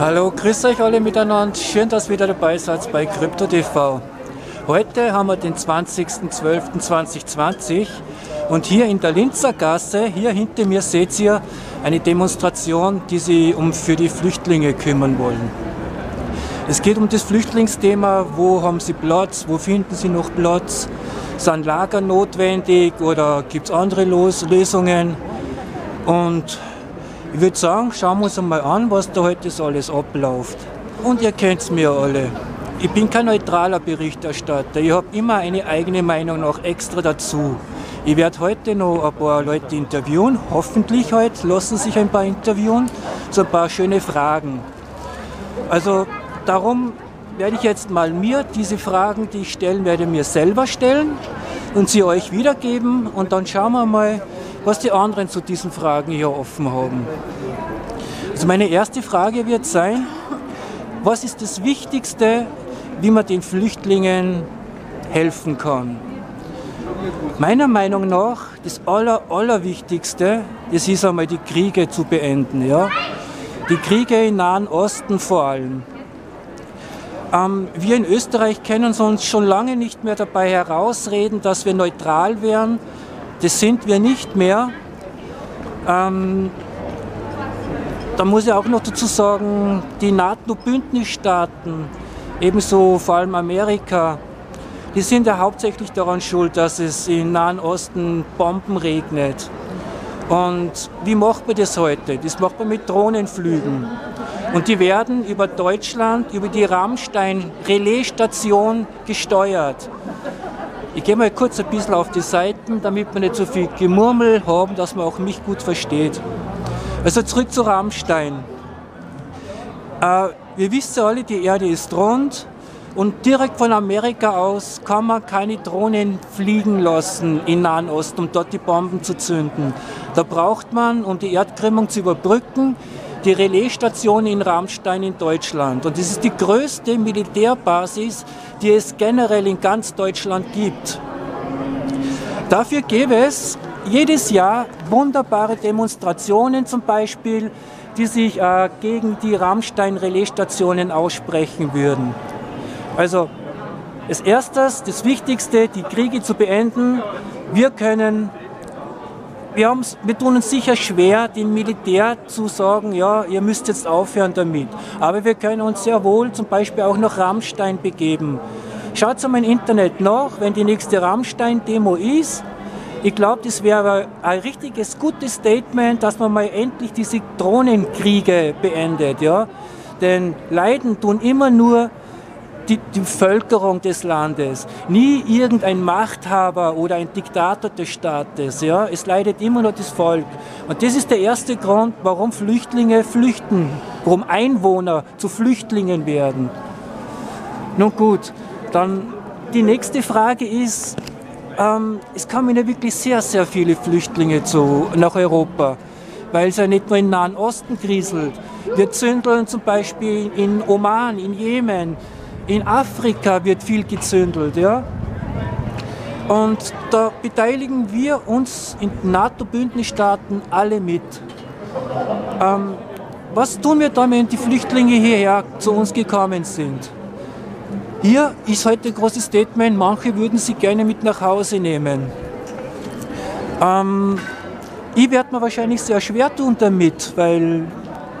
Hallo, grüß euch alle miteinander. Schön, dass ihr wieder dabei seid bei Krypto TV. Heute haben wir den 20.12.2020 und hier in der Linzer Gasse, hier hinter mir seht ihr eine Demonstration, die sich um für die Flüchtlinge kümmern wollen. Es geht um das Flüchtlingsthema, wo haben sie Platz, wo finden sie noch Platz, sind Lager notwendig oder gibt es andere Lösungen? Und ich würde sagen, schauen wir uns einmal an, was da heute so alles abläuft. Und ihr kennt es mir alle. Ich bin kein neutraler Berichterstatter. Ich habe immer eine eigene Meinung noch extra dazu. Ich werde heute noch ein paar Leute interviewen. Hoffentlich heute lassen sich ein paar interviewen. So ein paar schöne Fragen. Also darum werde ich jetzt mal mir diese Fragen, die ich stellen werde, mir selber stellen und sie euch wiedergeben. Und dann schauen wir mal, was die anderen zu diesen Fragen hier offen haben. Also meine erste Frage wird sein, was ist das Wichtigste, wie man den Flüchtlingen helfen kann? Meiner Meinung nach, das Aller, Allerwichtigste, das ist einmal die Kriege zu beenden. Ja? Die Kriege im Nahen Osten vor allem. Ähm, wir in Österreich können uns schon lange nicht mehr dabei herausreden, dass wir neutral wären das sind wir nicht mehr. Ähm, da muss ich auch noch dazu sagen, die NATO-Bündnisstaaten, ebenso vor allem Amerika, die sind ja hauptsächlich daran schuld, dass es im Nahen Osten Bomben regnet. Und wie macht man das heute? Das macht man mit Drohnenflügen. Und die werden über Deutschland, über die Rammstein-Relaisstation gesteuert. Ich gehe mal kurz ein bisschen auf die Seiten, damit wir nicht so viel Gemurmel haben, dass man auch mich gut versteht. Also zurück zu Rammstein. Äh, wir wissen alle, die Erde ist rund und direkt von Amerika aus kann man keine Drohnen fliegen lassen in Nahen Osten, um dort die Bomben zu zünden. Da braucht man, um die Erdkrümmung zu überbrücken, die Relaisstation in Rammstein in Deutschland. Und das ist die größte Militärbasis, die es generell in ganz Deutschland gibt. Dafür gäbe es jedes Jahr wunderbare Demonstrationen zum Beispiel, die sich äh, gegen die Rammstein-Relaisstationen aussprechen würden. Also als erstes, das Wichtigste, die Kriege zu beenden. Wir können wir, wir tun uns sicher schwer, dem Militär zu sagen, ja, ihr müsst jetzt aufhören damit. Aber wir können uns sehr wohl zum Beispiel auch nach Rammstein begeben. Schaut mal im Internet nach, wenn die nächste Rammstein-Demo ist. Ich glaube, das wäre ein richtiges gutes Statement, dass man mal endlich diese Drohnenkriege beendet. Ja? Denn Leiden tun immer nur die, die Bevölkerung des Landes, nie irgendein Machthaber oder ein Diktator des Staates. Ja? Es leidet immer nur das Volk. Und das ist der erste Grund, warum Flüchtlinge flüchten, warum Einwohner zu Flüchtlingen werden. Nun gut, dann die nächste Frage ist, ähm, es kommen ja wirklich sehr, sehr viele Flüchtlinge zu, nach Europa, weil es ja nicht nur im Nahen Osten kriselt. Wir zündeln zum Beispiel in Oman, in Jemen, in Afrika wird viel gezündelt, ja. Und da beteiligen wir uns in NATO-Bündnisstaaten alle mit. Ähm, was tun wir dann, wenn die Flüchtlinge hierher zu uns gekommen sind? Hier ist heute ein großes Statement, manche würden sie gerne mit nach Hause nehmen. Ähm, ich werde mir wahrscheinlich sehr schwer tun damit, weil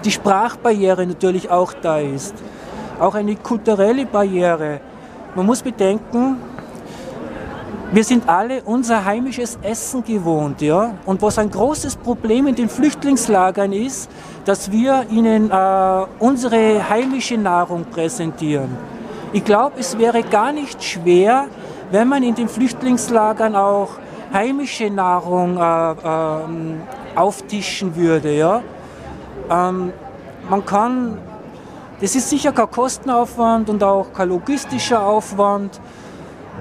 die Sprachbarriere natürlich auch da ist auch eine kulturelle Barriere. Man muss bedenken, wir sind alle unser heimisches Essen gewohnt. Ja? Und was ein großes Problem in den Flüchtlingslagern ist, dass wir ihnen äh, unsere heimische Nahrung präsentieren. Ich glaube, es wäre gar nicht schwer, wenn man in den Flüchtlingslagern auch heimische Nahrung äh, äh, auftischen würde. Ja? Ähm, man kann das ist sicher kein Kostenaufwand und auch kein logistischer Aufwand.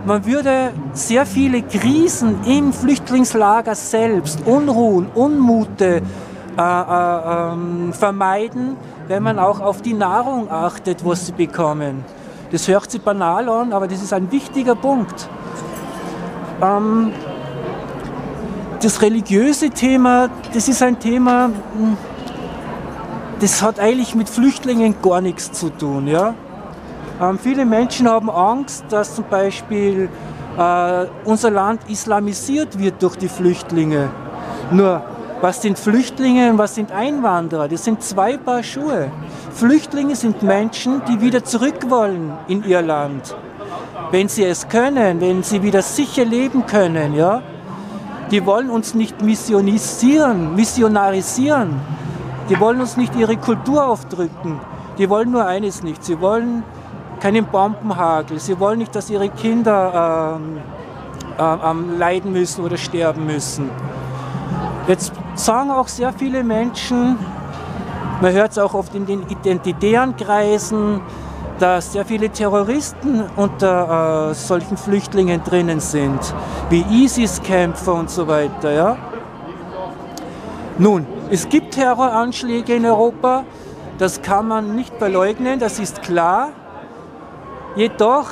Man würde sehr viele Krisen im Flüchtlingslager selbst, Unruhen, Unmute äh, äh, ähm, vermeiden, wenn man auch auf die Nahrung achtet, was sie bekommen. Das hört sich banal an, aber das ist ein wichtiger Punkt. Ähm, das religiöse Thema, das ist ein Thema, hm, das hat eigentlich mit Flüchtlingen gar nichts zu tun. Ja? Ähm, viele Menschen haben Angst, dass zum Beispiel äh, unser Land islamisiert wird durch die Flüchtlinge. Nur, was sind Flüchtlinge und was sind Einwanderer? Das sind zwei Paar Schuhe. Flüchtlinge sind Menschen, die wieder zurück wollen in ihr Land. Wenn sie es können, wenn sie wieder sicher leben können, ja. Die wollen uns nicht missionisieren, missionarisieren. Die wollen uns nicht ihre Kultur aufdrücken. Die wollen nur eines nicht. Sie wollen keinen Bombenhagel. Sie wollen nicht, dass ihre Kinder ähm, äh, leiden müssen oder sterben müssen. Jetzt sagen auch sehr viele Menschen, man hört es auch oft in den identitären Kreisen, dass sehr viele Terroristen unter äh, solchen Flüchtlingen drinnen sind, wie ISIS-Kämpfer und so weiter. Ja? Nun, es gibt Terroranschläge in Europa, das kann man nicht verleugnen, das ist klar. Jedoch,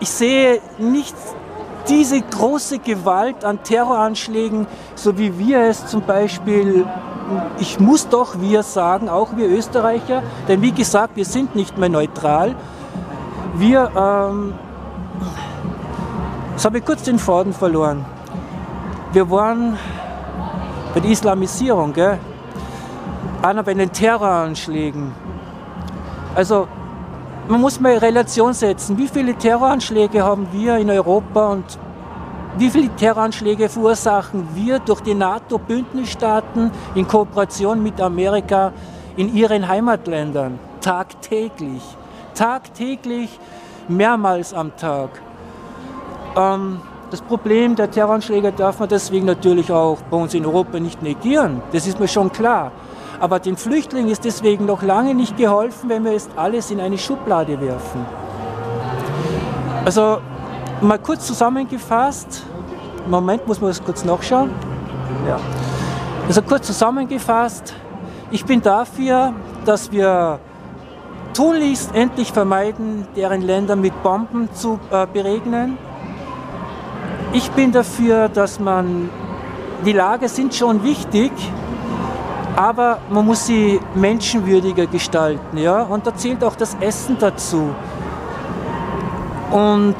ich sehe nicht diese große Gewalt an Terroranschlägen, so wie wir es zum Beispiel, ich muss doch wir sagen, auch wir Österreicher, denn wie gesagt, wir sind nicht mehr neutral. Wir, ähm, jetzt habe ich kurz den Faden verloren. Wir waren der Islamisierung, gell? einer bei den Terroranschlägen. Also man muss mal in Relation setzen, wie viele Terroranschläge haben wir in Europa und wie viele Terroranschläge verursachen wir durch die NATO-Bündnisstaaten in Kooperation mit Amerika in ihren Heimatländern? Tagtäglich. Tagtäglich, mehrmals am Tag. Ähm, das Problem der Terroranschläge darf man deswegen natürlich auch bei uns in Europa nicht negieren. Das ist mir schon klar. Aber den Flüchtlingen ist deswegen noch lange nicht geholfen, wenn wir jetzt alles in eine Schublade werfen. Also mal kurz zusammengefasst, Moment, muss man das kurz nachschauen. Ja. Also kurz zusammengefasst, ich bin dafür, dass wir tunlichst endlich vermeiden, deren Länder mit Bomben zu äh, beregnen. Ich bin dafür, dass man, die Lager sind schon wichtig, aber man muss sie menschenwürdiger gestalten, ja, und da zählt auch das Essen dazu. Und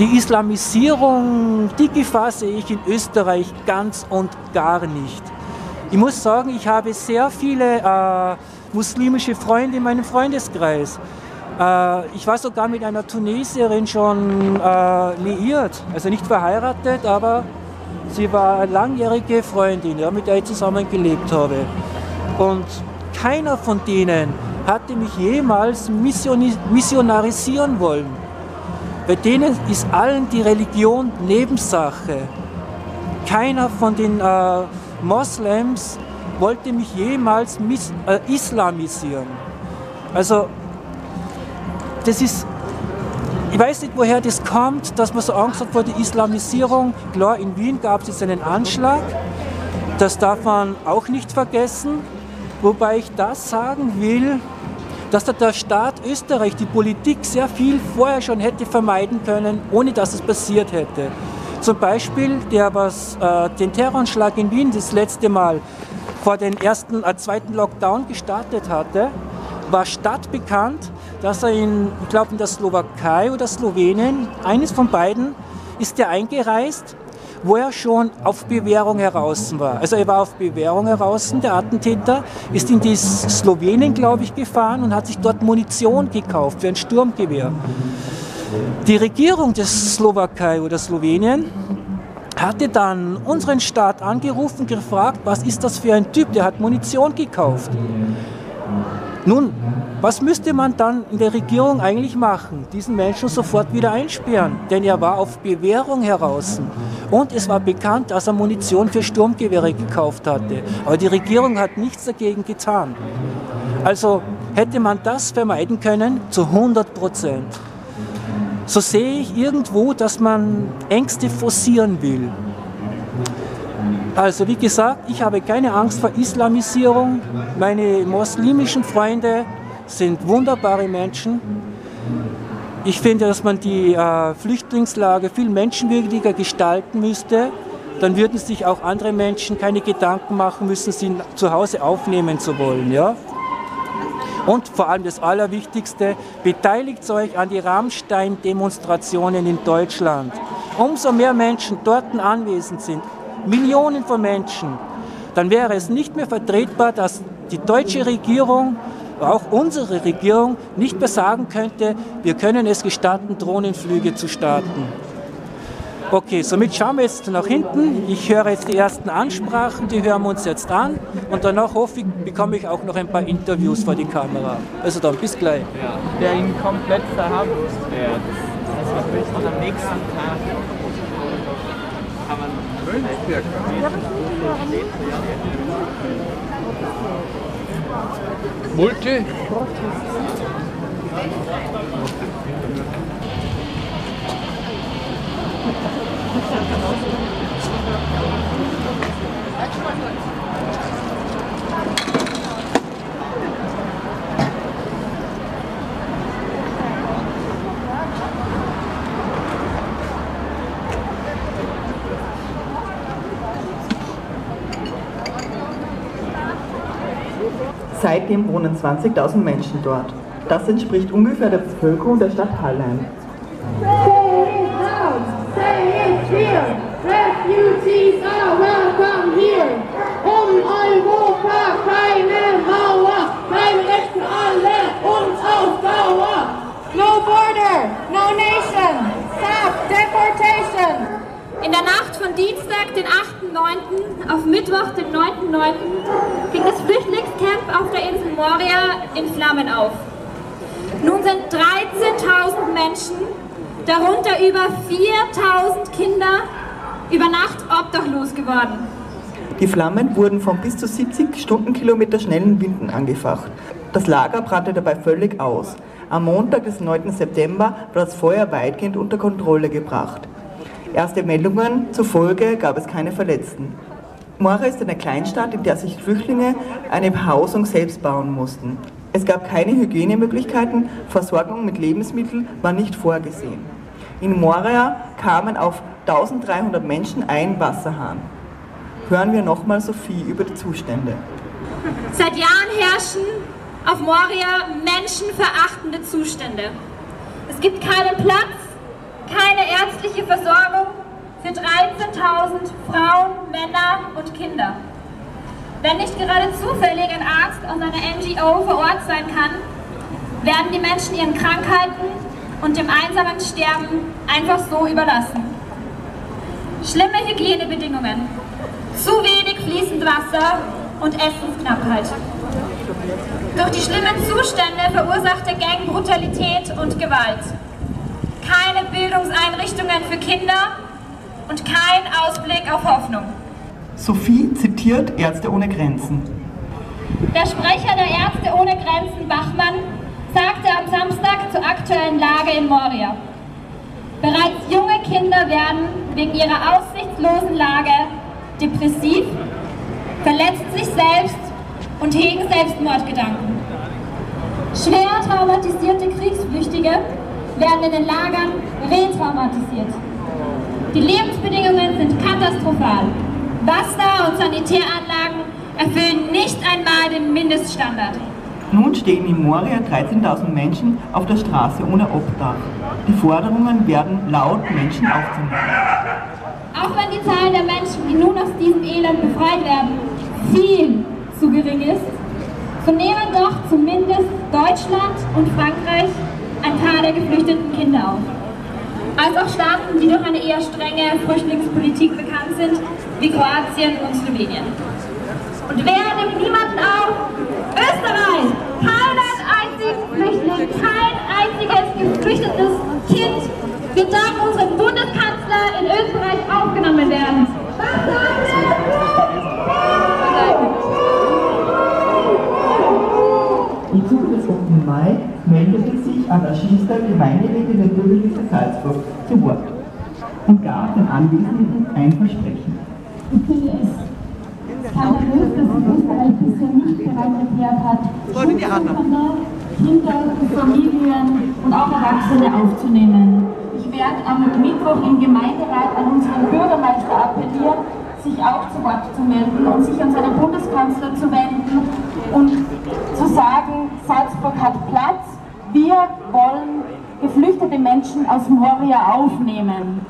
die Islamisierung, die Gefahr sehe ich in Österreich ganz und gar nicht. Ich muss sagen, ich habe sehr viele äh, muslimische Freunde in meinem Freundeskreis. Äh, ich war sogar mit einer Tunesierin schon äh, liiert, also nicht verheiratet, aber Sie war eine langjährige Freundin, ja, mit der ich zusammen gelebt habe. Und keiner von denen hatte mich jemals missionarisieren wollen. Bei denen ist allen die Religion Nebensache. Keiner von den äh, Moslems wollte mich jemals mis, äh, islamisieren. Also das ist ich weiß nicht, woher das kommt, dass man so Angst hat vor der Islamisierung. Klar, in Wien gab es jetzt einen Anschlag. Das darf man auch nicht vergessen. Wobei ich das sagen will, dass da der Staat Österreich, die Politik sehr viel vorher schon hätte vermeiden können, ohne dass es passiert hätte. Zum Beispiel, der was äh, den Terroranschlag in Wien das letzte Mal vor dem ersten, äh, zweiten Lockdown gestartet hatte, war stadtbekannt, dass er in, ich glaube in der Slowakei oder Slowenien, eines von beiden, ist er eingereist, wo er schon auf Bewährung heraus war. Also er war auf Bewährung heraus, der Attentäter, ist in die Slowenien, glaube ich, gefahren und hat sich dort Munition gekauft für ein Sturmgewehr. Die Regierung des Slowakei oder Slowenien hatte dann unseren Staat angerufen, gefragt, was ist das für ein Typ, der hat Munition gekauft. Nun, was müsste man dann in der Regierung eigentlich machen? Diesen Menschen sofort wieder einsperren, denn er war auf Bewährung heraus. Und es war bekannt, dass er Munition für Sturmgewehre gekauft hatte. Aber die Regierung hat nichts dagegen getan. Also hätte man das vermeiden können zu 100 Prozent. So sehe ich irgendwo, dass man Ängste forcieren will. Also wie gesagt, ich habe keine Angst vor Islamisierung. Meine muslimischen Freunde sind wunderbare Menschen. Ich finde, dass man die äh, Flüchtlingslage viel menschenwürdiger gestalten müsste. dann würden sich auch andere Menschen keine Gedanken machen müssen, sie zu Hause aufnehmen zu wollen. Ja? Und vor allem das Allerwichtigste, beteiligt euch an die Rammstein-Demonstrationen in Deutschland. Umso mehr Menschen dort anwesend sind, Millionen von Menschen, dann wäre es nicht mehr vertretbar, dass die deutsche Regierung auch unsere Regierung nicht mehr sagen könnte, wir können es gestatten, Drohnenflüge zu starten. Okay, somit schauen wir jetzt nach hinten. Ich höre jetzt die ersten Ansprachen, die hören wir uns jetzt an und danach hoffe ich, bekomme ich auch noch ein paar Interviews vor die Kamera. Also dann, bis gleich. Ja, der ihn komplett verharmlost wird. Also und am nächsten Tag 프렌치도 약간. 뭘지? 그렇지. Seitdem wohnen 20.000 Menschen dort. Das entspricht ungefähr der Bevölkerung der Stadt Hallein. In der Nacht von Dienstag, den 8.9. auf Mittwoch, den 9.9. ging das Flüchtlingscamp auf der Insel Moria in Flammen auf. Nun sind 13.000 Menschen, darunter über 4.000 Kinder, über Nacht obdachlos geworden. Die Flammen wurden von bis zu 70 Stundenkilometer schnellen Winden angefacht. Das Lager brannte dabei völlig aus. Am Montag des 9. September war das Feuer weitgehend unter Kontrolle gebracht. Erste Meldungen zufolge gab es keine Verletzten. Moria ist eine Kleinstadt, in der sich Flüchtlinge eine Behausung selbst bauen mussten. Es gab keine Hygienemöglichkeiten, Versorgung mit Lebensmitteln war nicht vorgesehen. In Moria kamen auf 1300 Menschen ein Wasserhahn. Hören wir nochmal Sophie über die Zustände. Seit Jahren herrschen auf Moria menschenverachtende Zustände. Es gibt keinen Platz, keine ärztliche Versorgung für 13.000 Frauen, Männer und Kinder. Wenn nicht gerade zufällig ein Arzt aus einer NGO vor Ort sein kann, werden die Menschen ihren Krankheiten und dem einsamen Sterben einfach so überlassen. Schlimme Hygienebedingungen, zu wenig fließend Wasser und Essensknappheit. Durch die schlimmen Zustände verursachte Gangbrutalität und Gewalt. Keine Bildungseinrichtungen für Kinder und kein Ausblick auf Hoffnung. Sophie zitiert Ärzte ohne Grenzen. Der Sprecher der Ärzte ohne Grenzen, Bachmann, sagte am Samstag zur aktuellen Lage in Moria. Bereits junge Kinder werden wegen ihrer aussichtslosen Lage depressiv, verletzen sich selbst und hegen Selbstmordgedanken. Schwer traumatisierte Kriegsflüchtige werden in den Lagern retraumatisiert. Die Lebensbedingungen sind katastrophal. Wasser- und Sanitäranlagen erfüllen nicht einmal den Mindeststandard. Nun stehen in Moria 13.000 Menschen auf der Straße ohne Obdach. Die Forderungen werden laut Menschen aufzunehmen. Auch wenn die Zahl der Menschen, die nun aus diesem Elend befreit werden, viel zu gering ist, so nehmen doch zumindest Deutschland und Frankreich ein paar der geflüchteten Kinder auf als auch Staaten, die durch eine eher strenge Flüchtlingspolitik bekannt sind, wie Kroatien und Slowenien. Und wer nimmt niemanden auf? Österreich! Keinen einzigen Flüchtling, kein einziges geflüchtetes Kind wird dank unserem Bundeskanzler in Österreich aufgenommen werden. Was Die Zug des 8. Mai meldete Schießer Gemeinderäte der Bürgerliche Salzburg zu Wort und gab den Anwesenden ein Versprechen. Ich finde es skandalös, dass sich Österreich bisher nicht bereit erklärt hat, Kinder, Familien und auch Erwachsene aufzunehmen. Ich werde am Mittwoch im Gemeinderat an unseren Bürgermeister appellieren, sich auch zu Wort zu melden und sich an seinen Bundeskanzler zu wenden und zu sagen, Salzburg hat Platz, wir wollen geflüchtete Menschen aus Moria aufnehmen.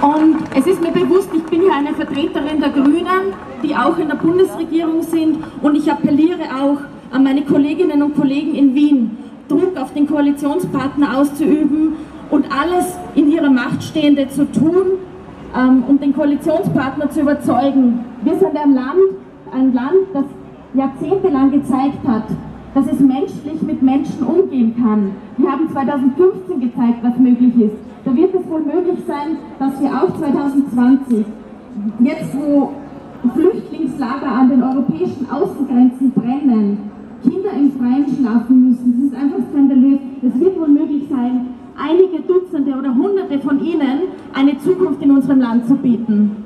Und es ist mir bewusst, ich bin hier eine Vertreterin der Grünen, die auch in der Bundesregierung sind und ich appelliere auch an meine Kolleginnen und Kollegen in Wien, Druck auf den Koalitionspartner auszuüben und alles in ihrer Macht Stehende zu tun, ähm, um den Koalitionspartner zu überzeugen. Wir sind ein Land, ein Land, das jahrzehntelang gezeigt hat, dass es menschlich mit Menschen umgehen kann. Wir haben 2015 gezeigt, was möglich ist. Da wird es wohl möglich sein, dass wir auch 2020, jetzt wo Flüchtlingslager an den europäischen Außengrenzen brennen, Kinder im Freien schlafen müssen. Das ist einfach skandalös. Es wird wohl möglich sein, einige Dutzende oder Hunderte von ihnen eine Zukunft in unserem Land zu bieten.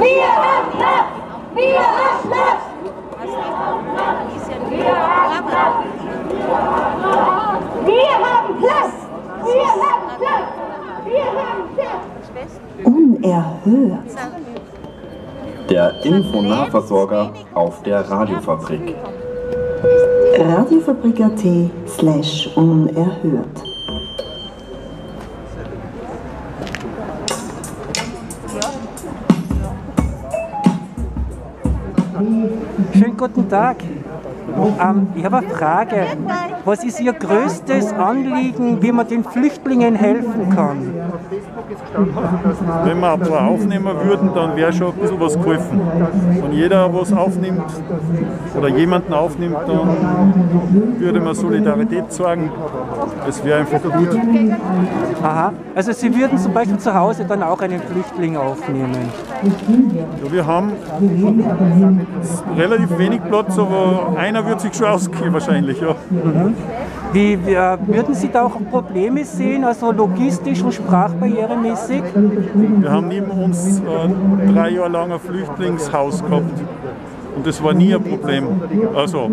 Wir haben Platz! Wir haben Platz! Wir haben Platz! Wir haben Platz! Wir haben Platz! Wir haben Platz! Unerhört. Der Infonahversorger auf der Radiofabrik. Radiofabrik.at slash unerhört. Schönen guten Tag. Ähm, ich habe eine Frage. Was ist Ihr größtes Anliegen, wie man den Flüchtlingen helfen kann? Wenn wir ein paar aufnehmen würden, dann wäre schon ein bisschen was geholfen. Wenn jeder was aufnimmt oder jemanden aufnimmt, dann würde man Solidarität zeigen. Es wäre einfach gut. Aha. Also Sie würden zum Beispiel zu Hause dann auch einen Flüchtling aufnehmen. Ja, wir haben relativ wenig Platz, aber einer wird sich schon ausgehen wahrscheinlich. Ja. Wie äh, würden Sie da auch Probleme sehen, also logistisch und sprachbarrieremäßig? Wir haben neben uns äh, drei Jahre lang ein Flüchtlingshaus gehabt und das war nie ein Problem. Also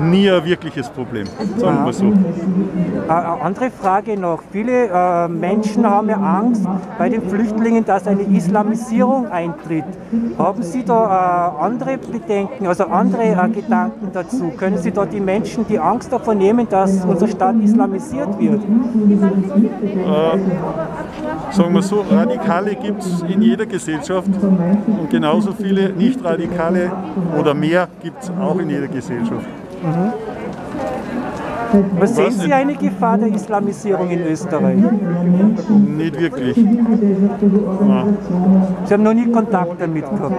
nie ein wirkliches Problem, sagen wir so. Äh, Eine andere Frage noch. Viele äh, Menschen haben ja Angst bei den Flüchtlingen, dass eine Islamisierung eintritt. Haben Sie da äh, andere Bedenken, also andere äh, Gedanken dazu? Können Sie da die Menschen die Angst davon nehmen, dass unser Staat islamisiert wird? Sagen wir so, Radikale gibt es in jeder Gesellschaft und genauso viele Nicht-Radikale oder mehr gibt es auch in jeder Gesellschaft. Was sehen Sie eine Gefahr der Islamisierung in Österreich? Nicht wirklich. Nein. Sie haben noch nie Kontakt damit gehabt.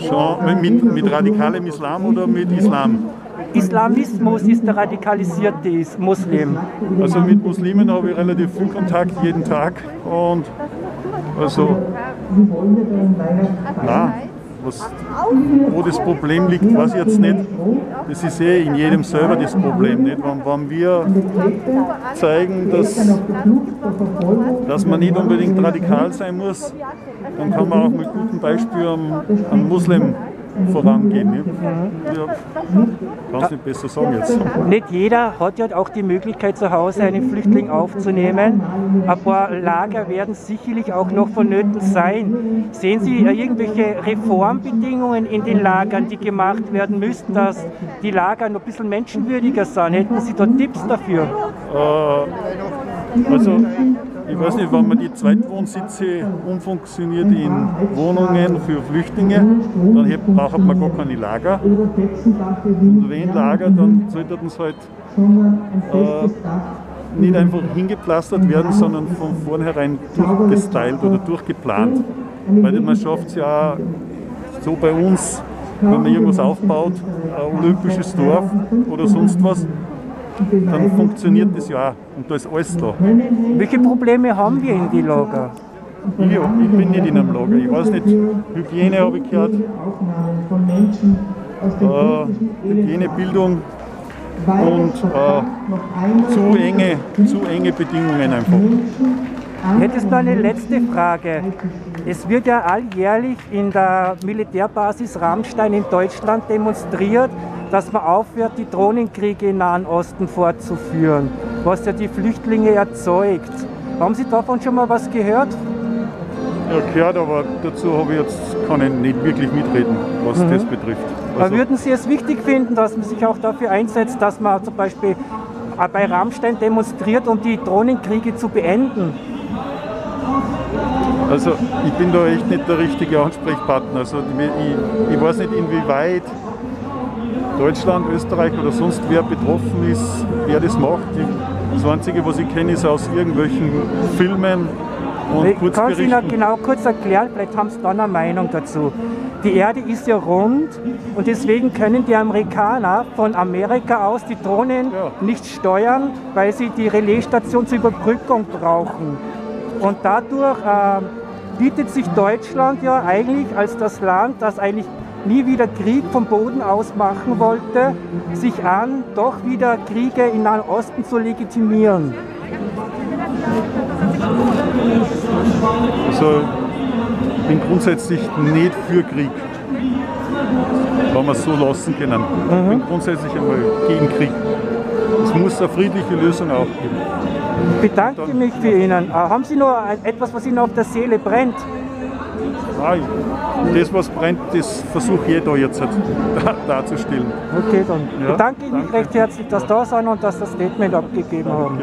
Schon mit, mit radikalem Islam oder mit Islam? Islamismus ist der radikalisierte Is- Muslim. Also mit Muslimen habe ich relativ viel Kontakt jeden Tag und also na, was, wo das Problem liegt, weiß ich jetzt nicht. Das ist eh in jedem selber das Problem. Nicht? Wenn, wenn wir zeigen, dass, dass man nicht unbedingt radikal sein muss, dann kann man auch mit gutem Beispiel am, am Muslim vorangehen. Nicht? Ja, kann es nicht besser sagen jetzt. Nicht jeder hat ja auch die Möglichkeit, zu Hause einen Flüchtling aufzunehmen. Ein paar Lager werden sicherlich auch noch vonnöten sein. Sehen Sie irgendwelche Reformbedingungen in den Lagern, die gemacht werden müssten, dass die Lager noch ein bisschen menschenwürdiger sind? Hätten Sie da Tipps dafür? Äh, also, ich weiß nicht, wenn man die Zweitwohnsitze umfunktioniert in Wohnungen für Flüchtlinge, dann braucht man gar keine Lager. Und wenn Lager, dann sollte es halt äh, nicht einfach hingepflastert werden, sondern von vornherein durchgestylt oder durchgeplant. Weil man schafft es ja so bei uns, wenn man irgendwas aufbaut, ein olympisches Dorf oder sonst was, dann funktioniert das ja auch. Und da ist alles da. Welche Probleme haben wir in die Lager? Ich, ich bin nicht in einem Lager. Ich weiß nicht, Hygiene habe ich gehört, äh, Hygiene, Bildung und äh, zu, enge, zu enge Bedingungen einfach. Ich hätte jetzt noch eine letzte Frage. Es wird ja alljährlich in der Militärbasis Rammstein in Deutschland demonstriert, dass man aufhört, die Drohnenkriege im Nahen Osten fortzuführen, was ja die Flüchtlinge erzeugt. Haben Sie davon schon mal was gehört? Ja, gehört, aber dazu habe ich jetzt kann ich nicht wirklich mitreden, was Mhm. das betrifft. Aber Also, würden Sie es wichtig finden, dass man sich auch dafür einsetzt, dass man zum Beispiel bei Rammstein demonstriert, um die Drohnenkriege zu beenden? also ich bin da echt nicht der richtige Ansprechpartner. Also ich, ich weiß nicht, inwieweit Deutschland, Österreich oder sonst wer betroffen ist, wer das macht. Das Einzige, was ich kenne, ist aus irgendwelchen Filmen und Ich kann es Kurzberichten. Ihnen genau kurz erklären, vielleicht haben Sie dann eine Meinung dazu. Die Erde ist ja rund und deswegen können die Amerikaner von Amerika aus die Drohnen Ja. nicht steuern, weil sie die Relaisstation zur Überbrückung brauchen. Und dadurch äh, bietet sich Deutschland ja eigentlich als das Land, das eigentlich nie wieder Krieg vom Boden aus machen wollte, sich an, doch wieder Kriege im Nahen Osten zu legitimieren. Also ich bin grundsätzlich nicht für Krieg. Wenn wir es so lassen können. Ich bin grundsätzlich einmal gegen Krieg. Es muss eine friedliche Lösung auch geben. Ich bedanke mich für Ihnen. Äh, haben Sie noch etwas, was Ihnen auf der Seele brennt? Nein, das was brennt, das versuche ich da jetzt halt dar- darzustellen. Okay, dann Ja, bedanke ich mich recht herzlich, dass Sie da sind und dass Sie das Statement abgegeben haben.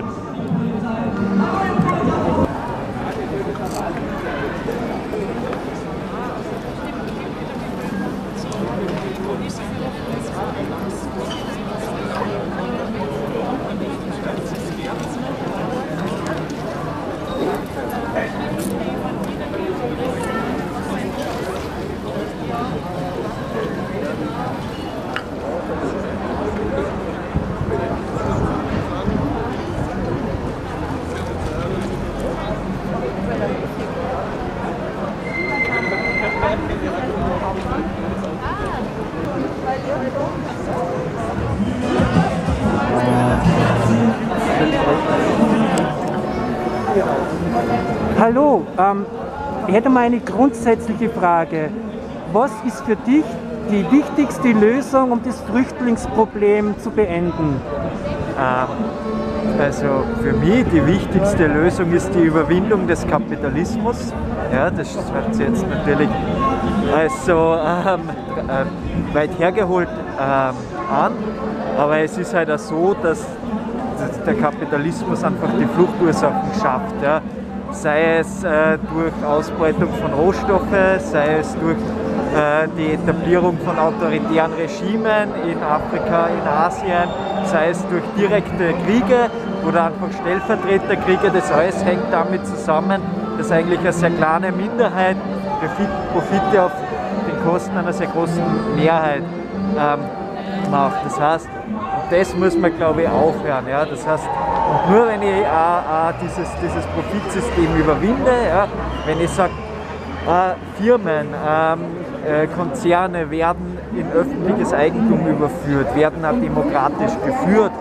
Ich hätte mal eine grundsätzliche Frage. Was ist für dich die wichtigste Lösung, um das Flüchtlingsproblem zu beenden? Ähm, Also für mich die wichtigste Lösung ist die Überwindung des Kapitalismus. Ja, das hört sich jetzt natürlich also ähm, äh, weit hergeholt ähm, an, aber es ist halt auch so, dass dass der Kapitalismus einfach die Fluchtursachen schafft. Ja. Sei es äh, durch Ausbeutung von Rohstoffen, sei es durch äh, die Etablierung von autoritären Regimen in Afrika, in Asien, sei es durch direkte Kriege oder einfach Stellvertreterkriege. Das alles hängt damit zusammen, dass eigentlich eine sehr kleine Minderheit Profit- Profite auf den Kosten einer sehr großen Mehrheit ähm, macht. Das heißt, das muss man, glaube ich, aufhören. Ja? Das heißt, und nur wenn ich auch, auch dieses, dieses Profitsystem überwinde, ja, wenn ich sage, äh, Firmen, ähm, äh, Konzerne werden in öffentliches Eigentum überführt, werden auch demokratisch geführt.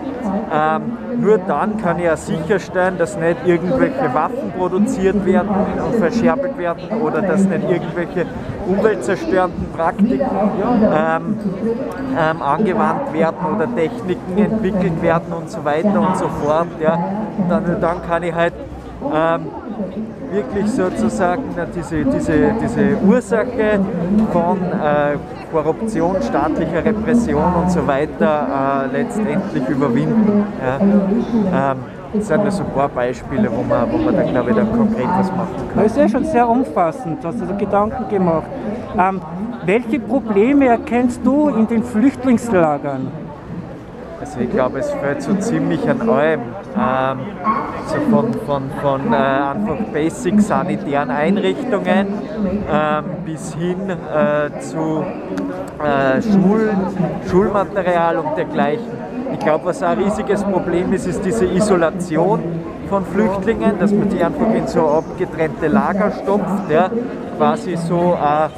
Ähm, nur dann kann ich auch sicherstellen, dass nicht irgendwelche Waffen produziert werden und verscherbelt werden oder dass nicht irgendwelche umweltzerstörenden Praktiken ähm, ähm, angewandt werden oder Techniken entwickelt werden und so weiter und so fort. Ja. Dann, dann kann ich halt ähm, wirklich sozusagen diese, diese, diese Ursache von äh, Korruption, staatlicher Repression und so weiter äh, letztendlich überwinden. Ja. Ähm, das sind nur so ein paar Beispiele, wo man, wo man da glaube ich dann konkret was machen kann. Das ist ja schon sehr umfassend, hast du dir Gedanken gemacht. Ähm, welche Probleme erkennst du in den Flüchtlingslagern? Also ich glaube, es fällt so ziemlich an allem. Ähm, so von, von, von äh, einfach basic sanitären Einrichtungen ähm, bis hin äh, zu äh, Schul, Schulmaterial und dergleichen. Ich glaube, was ein riesiges Problem ist, ist diese Isolation von Flüchtlingen, dass man die einfach in so abgetrennte Lager stopft, ja, quasi so äh,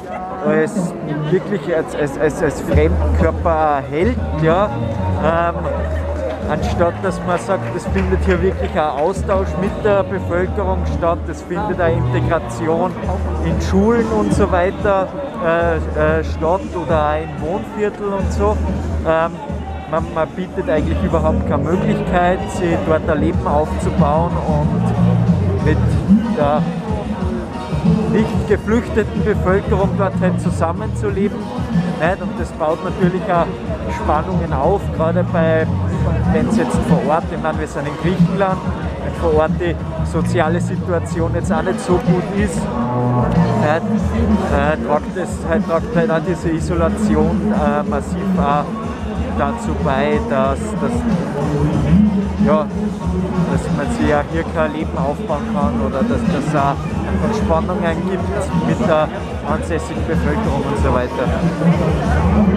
als wirklich als, als, als, Fremdkörper hält. Ja. Ähm, anstatt dass man sagt, es findet hier wirklich ein Austausch mit der Bevölkerung statt, es findet eine Integration in Schulen und so weiter äh, äh, statt oder auch in Wohnviertel und so. Ähm, man, man, bietet eigentlich überhaupt keine Möglichkeit, sich dort ein Leben aufzubauen und mit der nicht geflüchteten Bevölkerung dort halt zusammenzuleben. Und das baut natürlich auch Spannungen auf, gerade bei, wenn es jetzt vor Ort, ich meine, wir sind in Griechenland, wenn vor Ort die soziale Situation jetzt auch nicht so gut ist, äh, äh, tragt, das, halt, tragt halt auch diese Isolation äh, massiv auch dazu bei, dass, dass, ja, dass man sich ja hier kein Leben aufbauen kann oder dass das auch Spannungen gibt mit der ansässigen Bevölkerung und so weiter.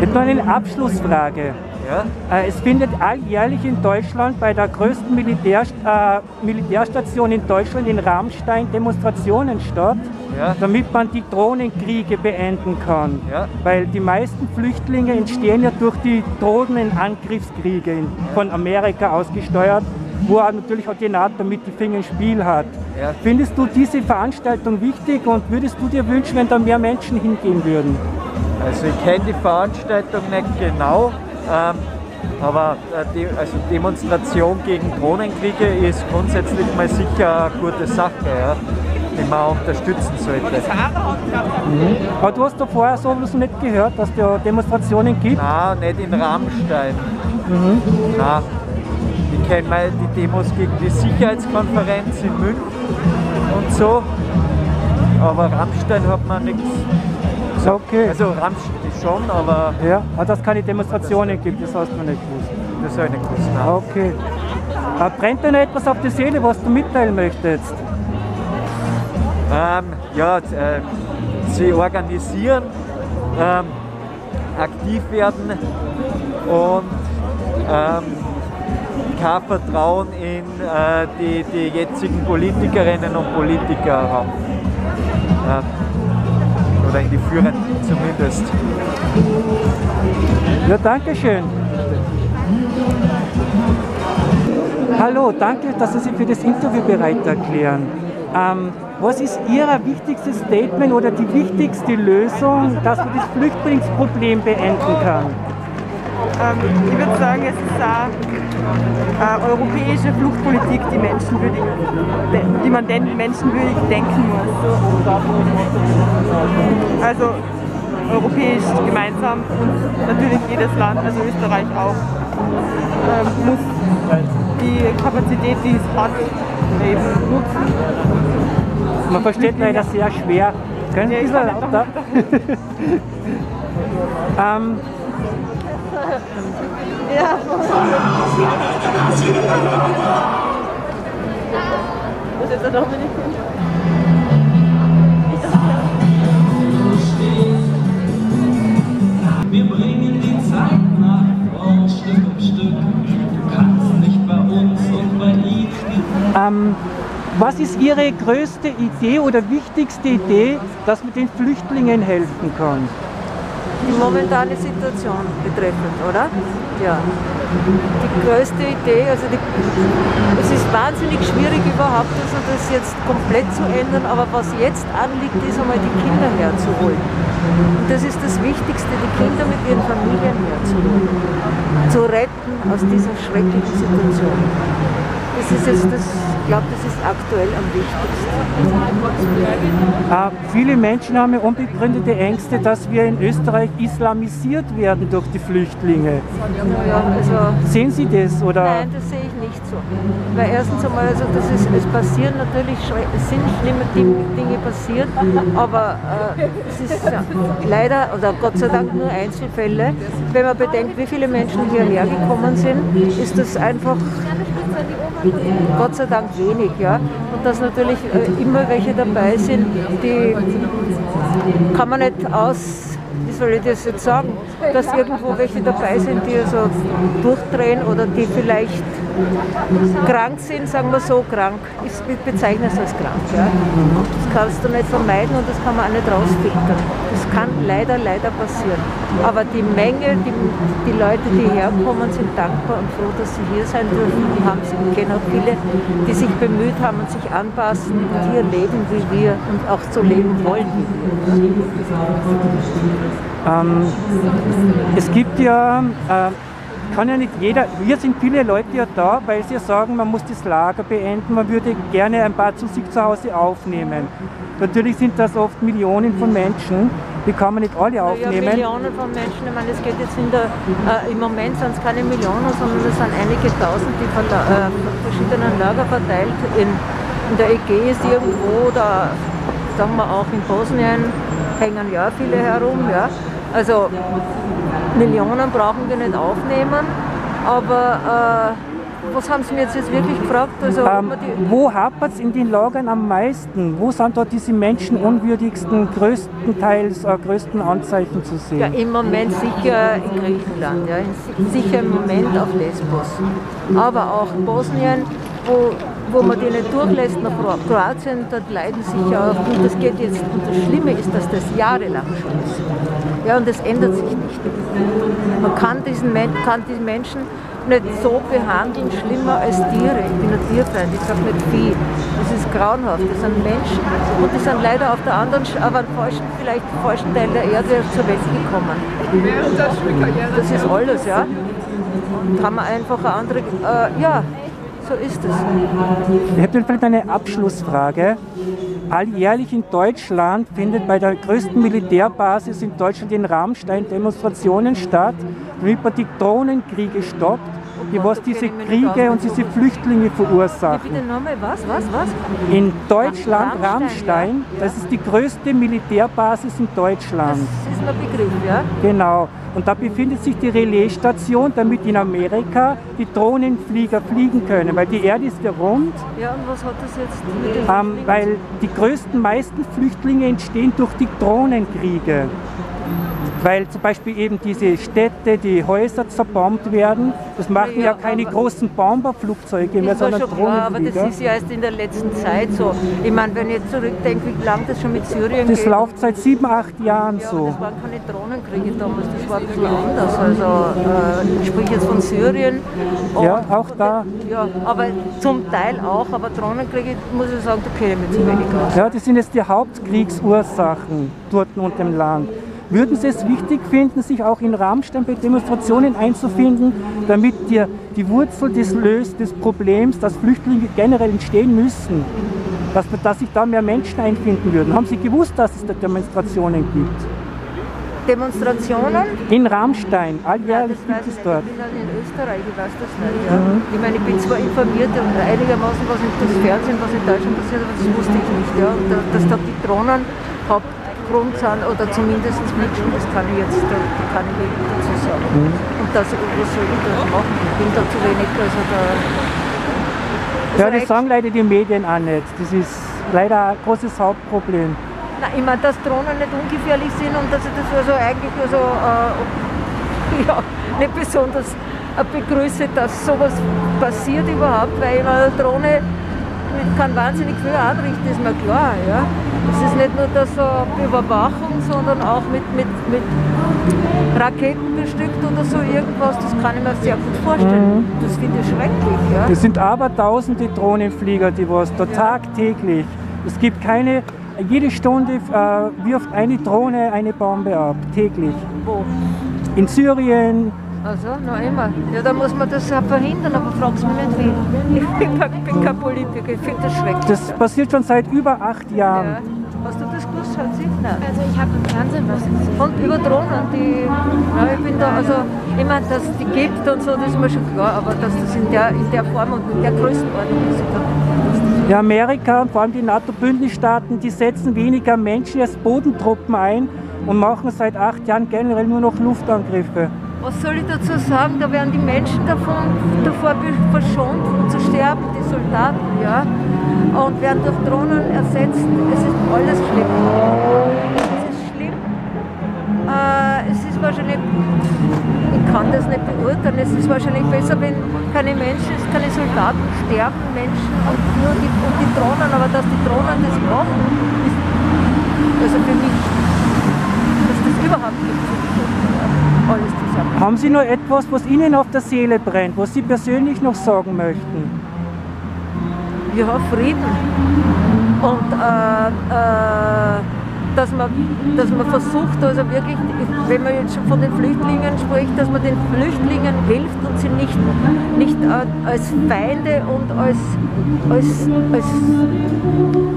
Jetzt noch eine Abschlussfrage. Ja? Äh, es findet alljährlich in Deutschland bei der größten Militär, äh, Militärstation in Deutschland in Rammstein Demonstrationen statt, ja. damit man die Drohnenkriege beenden kann. Ja. Weil die meisten Flüchtlinge entstehen ja durch die Drohnenangriffskriege in, von Amerika ausgesteuert, wo natürlich auch die NATO mit die Finger im Spiel hat. Ja. Findest du diese Veranstaltung wichtig und würdest du dir wünschen, wenn da mehr Menschen hingehen würden? Also ich kenne die Veranstaltung nicht genau, ähm, aber äh, die, also Demonstration gegen Drohnenkriege ist grundsätzlich mal sicher eine gute Sache, ja, die man unterstützen sollte. Mhm. Aber du hast da vorher sowas nicht gehört, dass es da Demonstrationen gibt? Nein, nicht in Rammstein. Mhm. Nein. Ich kenne mal die Demos gegen die Sicherheitskonferenz in München und so, aber Rammstein hat man nichts. Okay. Also Rammstein schon, aber. Ja, aber dass es keine Demonstrationen gibt, das hast du nicht gewusst. Das habe ich nicht gewusst. Nein. Okay. Aber brennt dir noch etwas auf die Seele, was du mitteilen möchtest? Ähm, ja, äh, sie organisieren, ähm, aktiv werden und ähm, kein Vertrauen in äh, die, die jetzigen Politikerinnen und Politiker haben. Ähm, oder in die Führenden zumindest. Ja, danke schön. Hallo, danke, dass Sie sich für das Interview bereit erklären. Ähm, was ist Ihr wichtigstes Statement oder die wichtigste Lösung, dass man das Flüchtlingsproblem beenden kann? Ähm, ich würde sagen, es ist eine europäische Fluchtpolitik, die menschenwürdig, die man den menschenwürdig denken muss. Also europäisch gemeinsam und natürlich jedes Land, also Österreich auch, ähm, muss die Kapazität, die es hat, eben nutzen. Man versteht leider sehr schwer. Können Sie ein bisschen lauter? ähm, ja. Was ist der Dominik? Wir bringen die Zeit nach vorn, Stück um Stück. Du kannst nicht bei uns und bei ihnen. ähm, was ist Ihre größte Idee oder wichtigste Idee, dass man den Flüchtlingen helfen kann? die momentane Situation betreffend, oder? Ja. Die größte Idee, also die, es ist wahnsinnig schwierig überhaupt, also das jetzt komplett zu ändern, aber was jetzt anliegt, ist einmal die Kinder herzuholen. Und das ist das Wichtigste, die Kinder mit ihren Familien herzuholen, zu retten aus dieser schrecklichen Situation. Das ist jetzt das, ich glaube, das ist aktuell am wichtigsten. Äh, viele Menschen haben unbegründete Ängste, dass wir in Österreich islamisiert werden durch die Flüchtlinge. Ja, also Sehen Sie das? Oder? Nein, das sehe ich nicht so. Weil erstens einmal, also das ist, es passieren natürlich, es sind schlimme Dinge passiert, aber äh, es ist leider, oder Gott sei Dank nur Einzelfälle. Wenn man bedenkt, wie viele Menschen hierher gekommen sind, ist das einfach Gott sei Dank wenig. Ja? Und dass natürlich äh, immer welche dabei sind, die kann man nicht aus wie soll ich das jetzt sagen, dass irgendwo welche dabei sind, die also durchdrehen oder die vielleicht krank sind, sagen wir so, krank. Ich bezeichne es als krank. Ja. Das kannst du nicht vermeiden und das kann man auch nicht rausfiltern. Das kann leider, leider passieren. Aber die Menge, die, die Leute, die herkommen, sind dankbar und froh, dass sie hier sein dürfen. Die haben sie, kennen auch viele, die sich bemüht haben und sich anpassen und hier leben wie wir und auch so leben wollen. Ähm, es gibt ja, äh, kann ja nicht jeder, wir sind viele Leute ja da, weil sie sagen, man muss das Lager beenden, man würde gerne ein paar zu sich zu Hause aufnehmen. Natürlich sind das oft Millionen von Menschen, die kann man nicht alle aufnehmen. Ja, Millionen von Menschen, ich meine, es geht jetzt in der, äh, im Moment sind es keine Millionen, sondern es sind einige tausend, die von äh, verschiedenen Lager verteilt in, in der Ägäis irgendwo oder sagen wir auch in Bosnien hängen ja viele herum. Ja. Also Millionen brauchen wir nicht aufnehmen, aber äh, was haben Sie mir jetzt, jetzt wirklich gefragt? Also, ähm, wo hapert es in den Lagern am meisten? Wo sind dort diese menschenunwürdigsten, größtenteils äh, größten Anzeichen zu sehen? Ja, im Moment sicher in Griechenland, ja, sicher im Moment auf Lesbos. Aber auch Bosnien, wo wo man die nicht durchlässt nach Kroatien, dort leiden sicher auch. Und das geht jetzt, und das Schlimme ist, dass das jahrelang schon ist. Ja, und das ändert sich nicht. Man kann diesen kann die Menschen nicht so behandeln, schlimmer als Tiere. Ich bin ein Tierfreund, ich sage nicht Vieh. Das ist grauenhaft, das sind Menschen. Und die sind leider auf der anderen, aber falschen, vielleicht falschen Teil der Erde zur Welt gekommen. Das ist alles, ja. Und haben wir einfach eine andere, äh, ja, so ist es. Ich habe vielleicht eine Abschlussfrage. Alljährlich in Deutschland findet bei der größten Militärbasis in Deutschland in Rammstein Demonstrationen statt, damit man die Drohnenkriege stoppt, was diese Kriege und diese Flüchtlinge verursachen. Bitte nochmal, was, was, was? In Deutschland, Rammstein, das ist die größte Militärbasis in Deutschland. Das ist ein Begriff, ja? Genau. Und da befindet sich die Relaisstation, damit in Amerika die Drohnenflieger fliegen können, weil die Erde ist ja rund. Ja, und was hat das jetzt mit dem ähm, Weil die größten, meisten Flüchtlinge entstehen durch die Drohnenkriege weil zum Beispiel eben diese Städte, die Häuser zerbombt werden. Das machen ja, ja keine großen Bomberflugzeuge mehr, sondern schon klar, aber das ist ja erst in der letzten Zeit so. Ich meine, wenn ich zurückdenke, wie lange das schon mit Syrien das geht. Das läuft seit sieben, acht Jahren ja, so. Das waren keine Drohnenkriege damals, das war ein bisschen anders. Also äh, ich spreche jetzt von Syrien. Ja, auch da. Ja, aber zum Teil auch, aber Drohnenkriege, muss ich sagen, da kenne ich mich zu wenig aus. Ja, das sind jetzt die Hauptkriegsursachen dort unten im Land. Würden Sie es wichtig finden, sich auch in Rammstein bei Demonstrationen einzufinden, damit die, die Wurzel des, Lös, des Problems, dass Flüchtlinge generell entstehen müssen, dass, dass sich da mehr Menschen einfinden würden? Haben Sie gewusst, dass es da Demonstrationen gibt? Demonstrationen? In Rammstein, alljährlich ja, gibt es dort. Ich bin dann in Österreich, ich weiß das nicht. Ja. Mhm. Ich meine, ich bin zwar informiert und einigermaßen was im Fernsehen, was in Deutschland passiert, aber das wusste ich nicht. Ja. Dass da die Drohnen Grund sind oder zumindest Menschen, das kann ich jetzt da kann ich dazu sagen. Mhm. Und das, was soll ich da machen? Ich bin da zu wenig. Also da, ja, das sagen leider die Medien auch nicht. Das ist leider ein großes Hauptproblem. Nein, ich meine, dass Drohnen nicht ungefährlich sind und dass ich das also eigentlich also, äh, ja, nicht besonders begrüße, dass sowas passiert überhaupt, weil eine Drohne kann wahnsinnig viel anrichten, ist mir klar. Ja. Es ist nicht nur das so Überwachung, sondern auch mit, mit, mit Raketen bestückt oder so irgendwas, das kann ich mir sehr gut vorstellen. Mhm. Das finde ich schrecklich. Ja. Es sind aber tausende Drohnenflieger, die was da ja. tagtäglich. Es gibt keine, jede Stunde äh, wirft eine Drohne eine Bombe ab, täglich. Wo? In Syrien, also, noch immer. Ja, da muss man das verhindern, aber fragst mich nicht wie. Ich bin, bin kein Politiker, ich finde das schrecklich. Das passiert schon seit über acht Jahren. Ja. Hast du das gewusst, Schatzi? Nein. Also ich habe im Fernsehen was gesehen. Und über Drohnen, die, ja, ich bin da, also, ich meine, dass es die gibt und so, das ist mir schon klar, aber dass das in der, in der Form und in der Größenordnung ist, ja, Amerika und vor allem die NATO-Bündnisstaaten, die setzen weniger Menschen als Bodentruppen ein und machen seit acht Jahren generell nur noch Luftangriffe was soll ich dazu sagen? Da werden die Menschen davon, davor verschont zu sterben, die Soldaten, ja, und werden durch Drohnen ersetzt. Es ist alles schlimm. Es ist schlimm. Äh, das nicht beurteilen. Es ist wahrscheinlich besser, wenn keine Menschen, keine Soldaten sterben, Menschen und nur die, und die Drohnen, aber dass die Drohnen das machen, ist also für mich, dass das überhaupt nicht alles zusammen. Haben Sie noch etwas, was Ihnen auf der Seele brennt, was Sie persönlich noch sagen möchten? Ja, Frieden. Und äh, äh, dass man, dass man versucht, also wirklich, wenn man jetzt schon von den Flüchtlingen spricht, dass man den Flüchtlingen hilft und sie nicht, nicht äh, als Feinde und als, als, als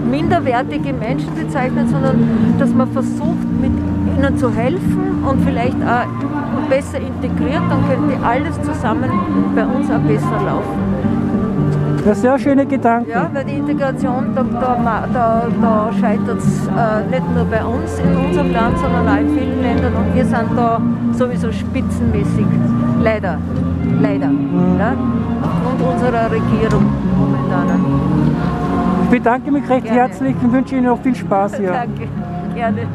minderwertige Menschen bezeichnet, sondern dass man versucht, mit ihnen zu helfen und vielleicht auch besser integriert, dann könnte alles zusammen bei uns auch besser laufen. Ja, sehr schöne Gedanken. Ja, weil die Integration, da, da, da, da scheitert es äh, nicht nur bei uns in unserem Land, sondern auch in vielen Ländern und wir sind da sowieso spitzenmäßig. Leider. Leider. Mhm. Ja? Aufgrund unserer Regierung momentan. Ich bedanke mich recht Gerne. herzlich und wünsche Ihnen noch viel Spaß hier. Danke. Gerne.